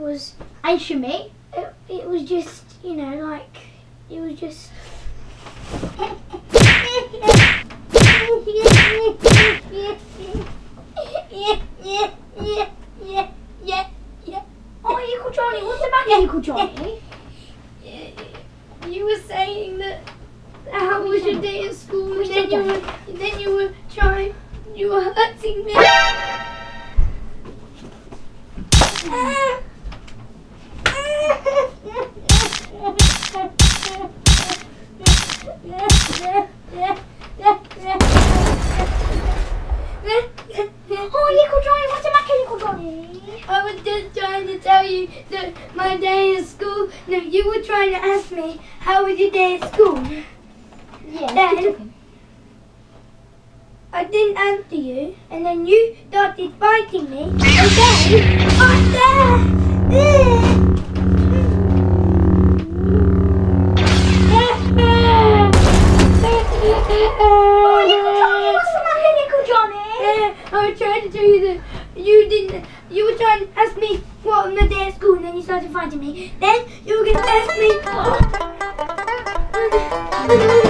was Asian meat. It, it was just, you know, like, it was just. Oh, Uncle Johnny, what's the matter, Uncle Johnny? You were saying that how was your day at school and then you were then you were trying you were hurting me. Oh, Uncle Johnny, what's the matter, Uncle Johnny? I was just trying to tell you that my day at school. No, you were trying to ask me how was your day at school. Yeah, Then- I didn't answer you, and then you started fighting me, and then I'm Oh, I trying to tell you that you didn't. You were trying to ask me what was my day at school, and then you started fighting me. Then you were going to ask me. Oh.